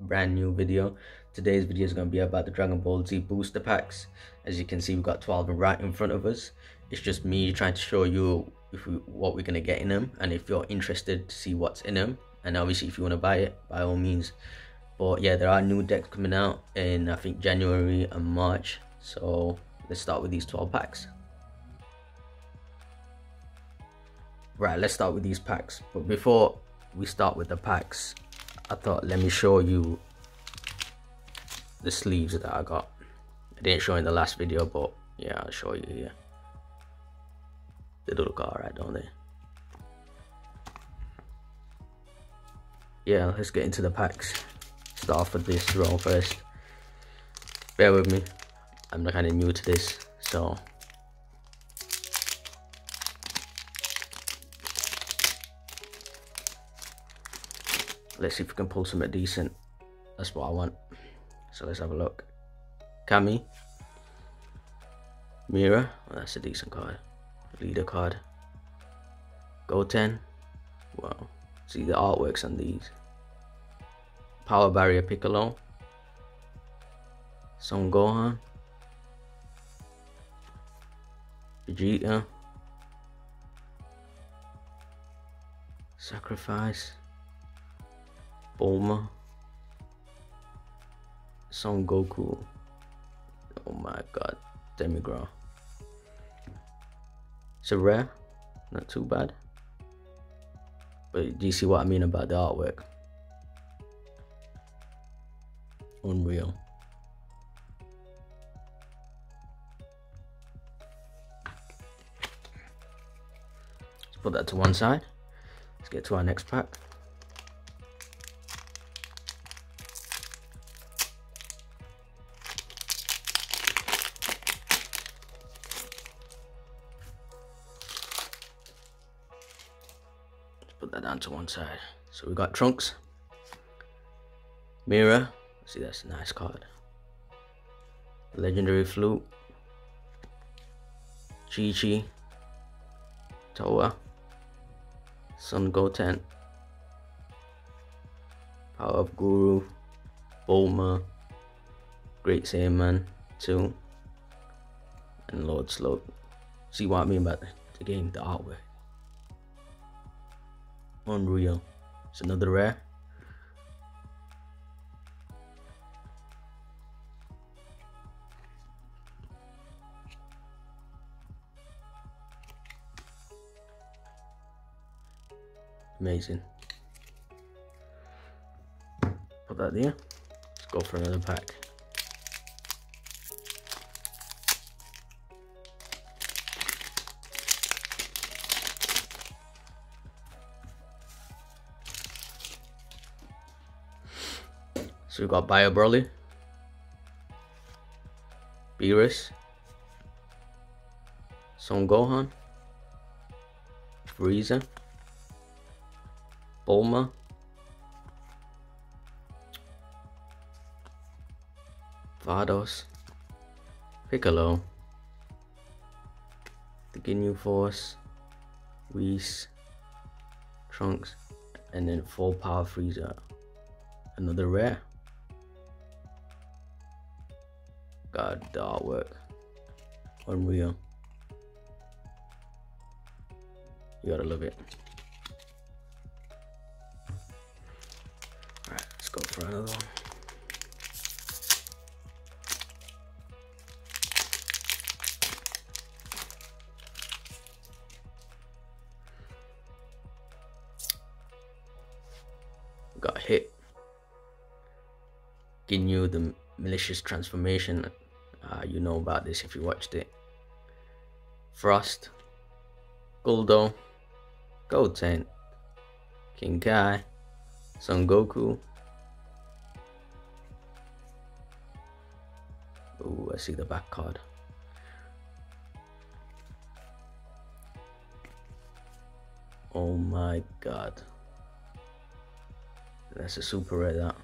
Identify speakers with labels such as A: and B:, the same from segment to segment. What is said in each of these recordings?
A: brand new video. Today's video is going to be about the Dragon Ball Z booster packs. As you can see, we've got 12 right in front of us. It's just me trying to show you we, what we're going to get in them and if you're interested to see what's in them. And obviously, if you want to buy it, by all means. But yeah, there are new decks coming out in I think January and March. So let's start with these 12 packs. Right, let's start with these packs. But before we start with the packs, I thought let me show you the sleeves that I got. I didn't show in the last video, but yeah, I'll show you here. They look alright, don't they? Yeah, let's get into the packs. Start off with this row first. Bear with me. I'm kind of new to this, so let's see if we can pull something decent. That's what I want. So let's have a look. Kami. Mira. Oh, that's a decent card. Leader card. Goten. Wow. See the artworks on these. Power Barrier Piccolo. Son Gohan. Vegeta. Sacrifice. Bulma, Son Goku. Oh my god, Demigra. It's a rare, not too bad. But do you see what I mean about the artwork? Unreal. Let's put that to one side. Let's get to our next pack. To one side. So we got Trunks, Mira. See, that's a nice card. Legendary Flute, Chi Chi, Towa, Son Goten, Power of Guru, Bulma, Great Saiyaman 2, and Lord Slope. See what I mean about the game, the artwork. Unreal. It's another rare. Amazing. Put that there. Let's go for another pack. So we got Bio Broly, Beerus, Son Gohan, Frieza, Bulma, Vados, Piccolo, the Ginyu Force, Whis, Trunks, and then full power Frieza. Another rare. God, the artwork. Unreal. You gotta love it. Alright, let's go for another one. Got hit. Ginyu the malicious transformation uh, you know about this if you watched it. Frost, Guldo, Goten, King Kai, Son Goku. Oh, I see the back card. Oh my god. That's a super rare that.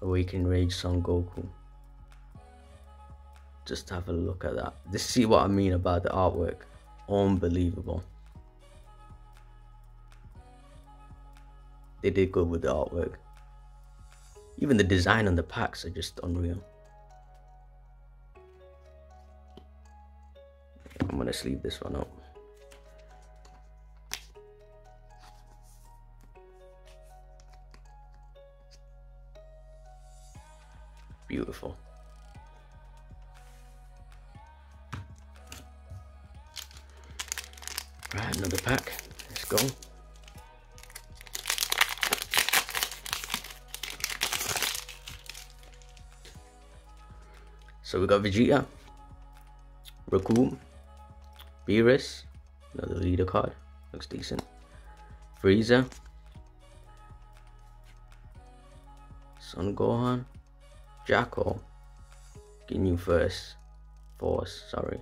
A: Awaken Rage Son Goku just have a look at that just see what i mean about the artwork unbelievable they did good with the artwork Even the design on the packs are just unreal. I'm gonna sleeve this one up. Beautiful. Right, another pack. Let's go. So we got Vegeta, Recoome, Beerus, another leader card, looks decent. Frieza, Son Gohan, Jackal, Ginyu First, Force, sorry.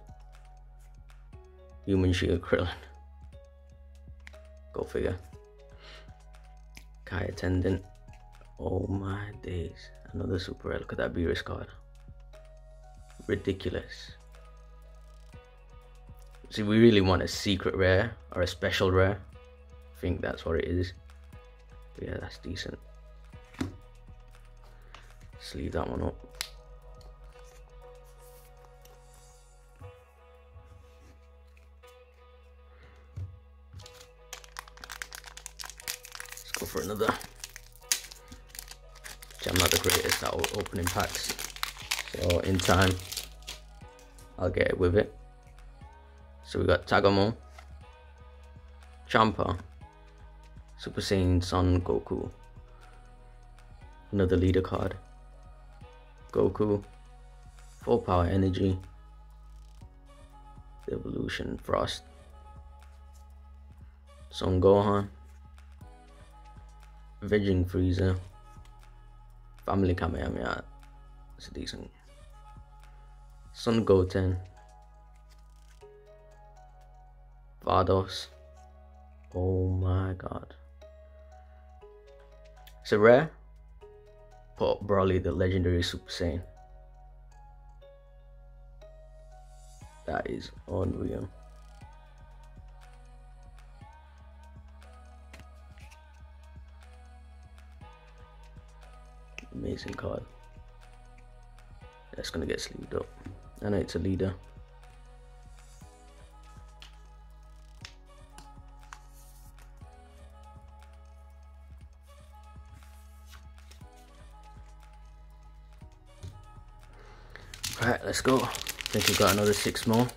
A: Human Shield Krillin. Go figure. Kai Attendant. Oh my days. Another super rare. Look at that Beerus card. Ridiculous. See, we really want a secret rare or a special rare. I think that's what it is. But yeah, that's decent. Let's leave that one up. Another. I'm not the greatest at opening packs. So in time, I'll get it with it. So we got Tagoma, Champa, Super Saiyan Son Goku, another leader card, Goku, Full Power Energy, Evolution Frost, Son Gohan, Veggie freezer, Family Kamehameha, it's a decent. Son Goten, Vados. Oh my god. It's a rare, but Broly the legendary Super Saiyan. That is unreal. Amazing card. That's gonna get sleeved up. I know it's a leader. Alright, let's go. I think we've got another six more.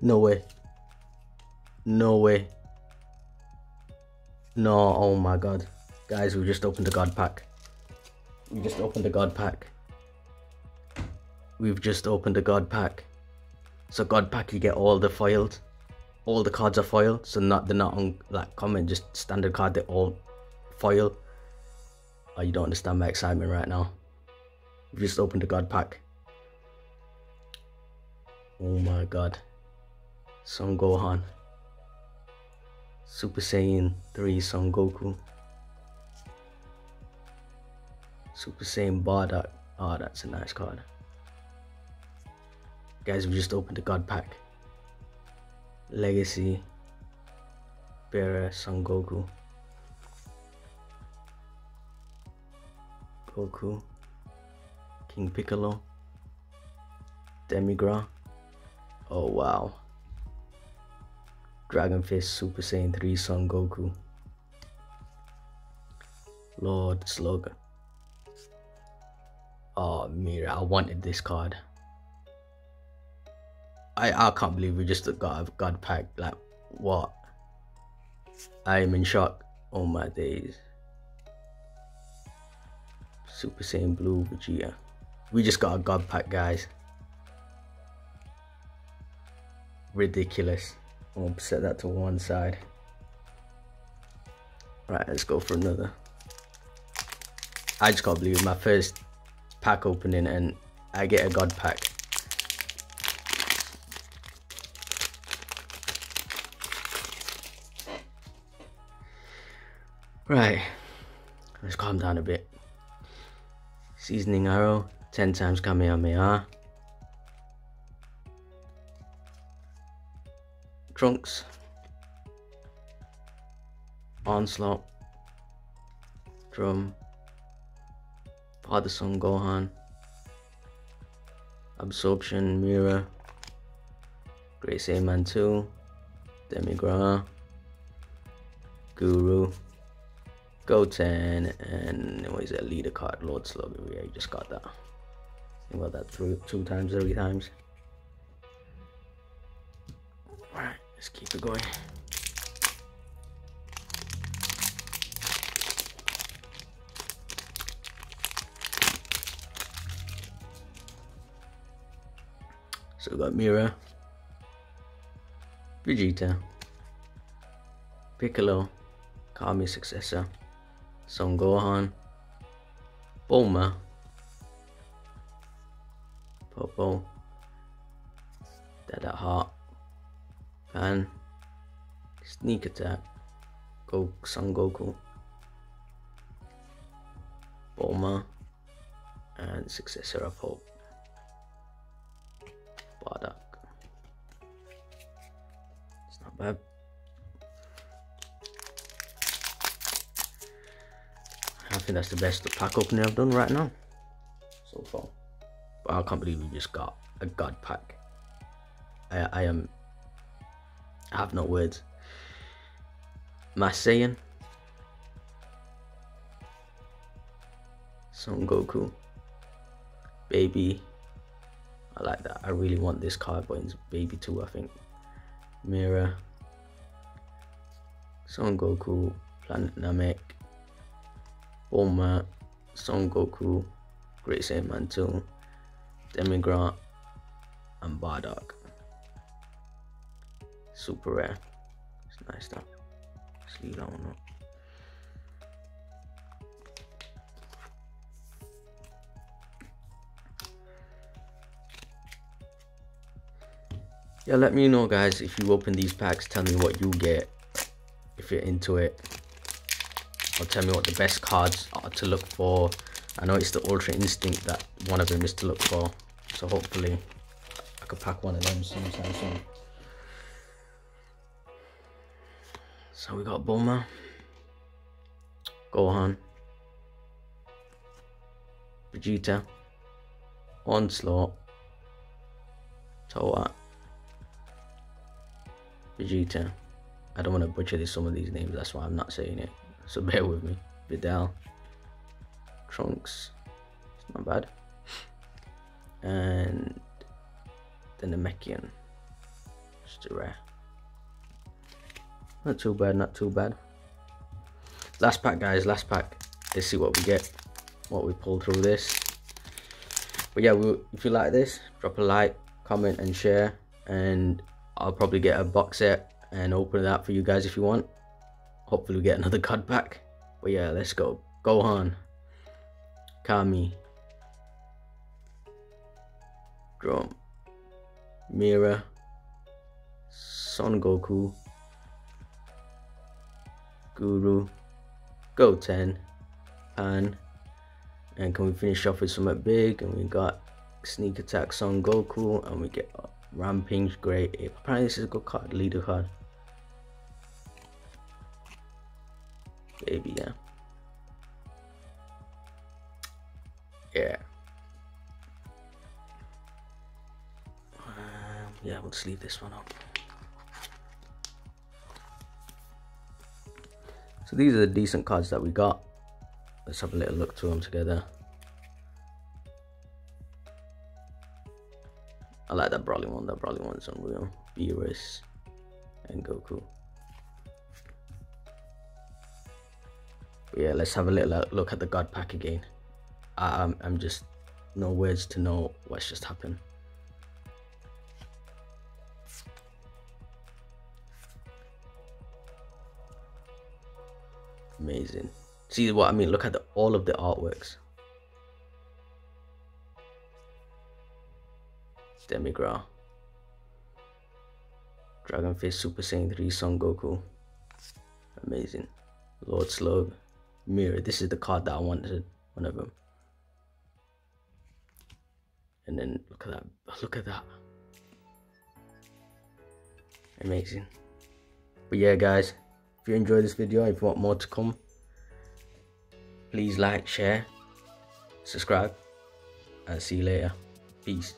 A: No way. No way. No, oh my god. Guys, we just opened a god pack. We just opened a god pack. We've just opened a god pack. So god pack you get all the foils all the cards are foil, so not they're not on like common, just standard card. They're all foil. Oh, you don't understand my excitement right now. We just opened the God pack. Oh my God, Son Gohan, Super Saiyan 3 Son Goku, Super Saiyan Bardock. Oh, ah, that's a nice card. Guys, we just opened the God pack. Legacy, Beerus, Son Goku, Goku, King Piccolo, Demigra. Oh wow. Dragon Fist Super Saiyan 3 Son Goku. Lord Slug. Oh, Mira, I wanted this card. I I can't believe we just got a god pack. Like what? I am in shock. Oh my days. Super Saiyan Blue Vegeta. We just got a god pack, guys. Ridiculous. I'll set that to one side. Right, let's go for another. I just can't believe my first pack opening and I get a god pack. Right, let's calm down a bit. Seasoning arrow, 10 times Kamehameha. Trunks, Onslaught, Drum, Father Son Gohan, Absorption Mirror, Great Saiyaman 2, Demigra, Guru, Goten, and what is it, leader card, Lord Slug. Yeah, you just got that. Think about that three, two times, three times. Let's keep it going. So we've got Mira, Vegeta, Piccolo, Kami successor, Son Gohan, Bulma, Popo, Dead at Heart, Pan, Sneak Attack, Go Son Goku, Bulma, and successor of Hope. Bardock. It's not bad. I think that's the best pack opening I've done right now so far. But I can't believe we just got a god pack. I I am I have no words. Masayan Son Goku Baby I like that. I really want this card, but it's Baby 2, I think. Mira. Son Goku. Planet Namek. Bulma. Son Goku. Great Saiyaman 2. Demigra. And Bardock. Super rare. It's nice leave that one up. yeah let me know guys if you open these packs tell me what you get if you're into it. Or tell me what the best cards are to look for. I know it's the ultra instinct that one of them is to look for. So hopefully i could pack one of them sometime soon so we got Bulma, Gohan, Vegeta, Onslaught, Towa, Vegeta. I don't want to butcher this, some of these names, that's why I'm not saying it. So bear with me. Videl. Trunks. It's not bad. And then the Namekian. Just a rare. Not too bad, not too bad. Last pack, guys, last pack. Let's see what we get. What we pull through this. But yeah, we, if you like this, drop a like, comment, and share. And I'll probably get a box set and open that for you guys if you want. Hopefully we get another card pack. But yeah, let's go. Gohan. Kami. Drum. Mira. Son Goku. Guru. Goten. Pan. And can we finish off with something big? And we got Sneak Attack on Goku. And we get Rampage, great. Apparently this is a good card, leader card. Baby, yeah. Yeah. Um, yeah, we'll just leave this one up. So these are the decent cards that we got. Let's have a little look through them together. I like that Broly one. That Broly one's unreal. Beerus and Goku. But yeah, let's have a little uh, look at the God Pack again. I'm, I'm just no words to know what's just happened. Amazing. See what I mean? Look at the, all of the artworks. Demigra. Dragon Fist Super Saiyan 3 Son Goku. Amazing. Lord Slug. Mira. This is the card that I wanted. One of them. And then look at that. Look at that. amazing but yeah guys you enjoyed this video if you want more to come please like share subscribe and see you later. Peace